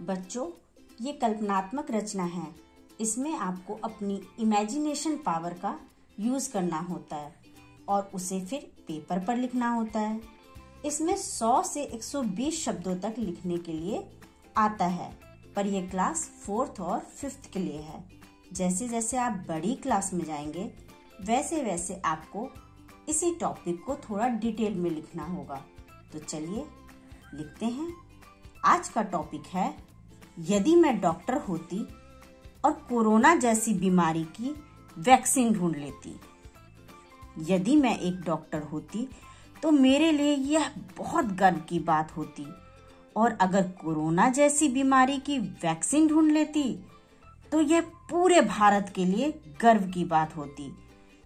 बच्चों, ये कल्पनात्मक रचना है। इसमें आपको अपनी इमेजिनेशन पावर का यूज़ करना होता है और उसे फिर पेपर पर लिखना होता है। इसमें 100 से 120 शब्दों तक लिखने के लिए आता है, पर यह क्लास फोर्थ और फिफ्थ के लिए है। जैसे जैसे आप बड़ी क्लास में जाएँगे वैसे वैसे आपको इसी टॉपिक को थोड़ा डिटेल में लिखना होगा। तो चलिए, लिखते हैं। आज का टॉपिक है यदि मैं डॉक्टर होती और कोरोना जैसी बीमारी की वैक्सीन ढूंढ लेती। यदि मैं एक डॉक्टर होती तो मेरे लिए यह बहुत गर्व की बात होती। और अगर कोरोना जैसी बीमारी की वैक्सीन ढूंढ लेती तो यह पूरे भारत के लिए गर्व की बात होती।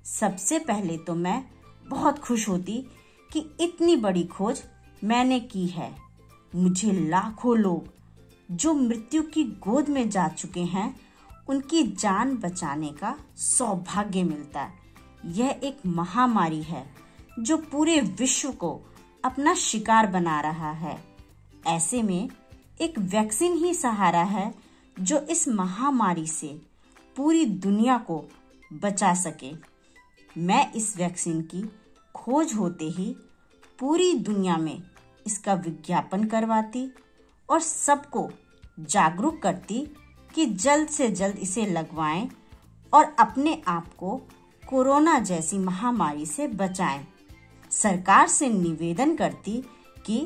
सबसे पहले तो मैं बहुत खुश होती कि इतनी बड़ी खोज मैंने की है। मुझे लाखों लोग जो मृत्यु की गोद में जा चुके हैं, उनकी जान बचाने का सौभाग्य मिलता है। यह एक महामारी है, जो पूरे विश्व को अपना शिकार बना रहा है। ऐसे में एक वैक्सीन ही सहारा है, जो इस महामारी से पूरी दुनिया को बचा सके। मैं इस वैक्सीन की खोज होते ही पूरी दुनिया में इसका विज्ञापन करवाती और सबको जागरूक करती कि जल्द से जल्द इसे लगवाएँ और अपने आप को कोरोना जैसी महामारी से बचाएँ। सरकार से निवेदन करती कि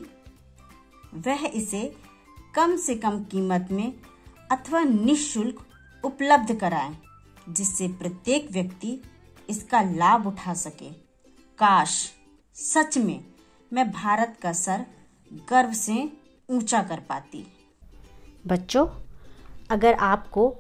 वह इसे कम से कम कीमत में अथवा निशुल्क उपलब्ध कराएँ, जिससे प्रत्येक व्यक्ति इसका लाभ उठा सके काश सच में मैं भारत का सर गर्व से ऊँचा कर पाती। बच्चों, अगर आपको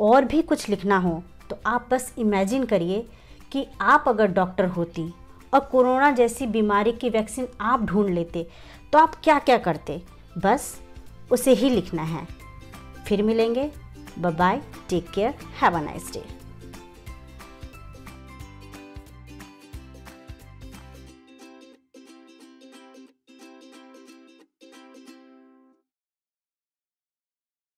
और भी कुछ लिखना हो तो आप बस इमेजिन करिए कि आप अगर डॉक्टर होती और कोरोना जैसी बीमारी की वैक्सीन आप ढूंढ लेते तो आप क्या क्या करते? बस उसे ही लिखना है। फिर मिलेंगे। Bye take care have a nice day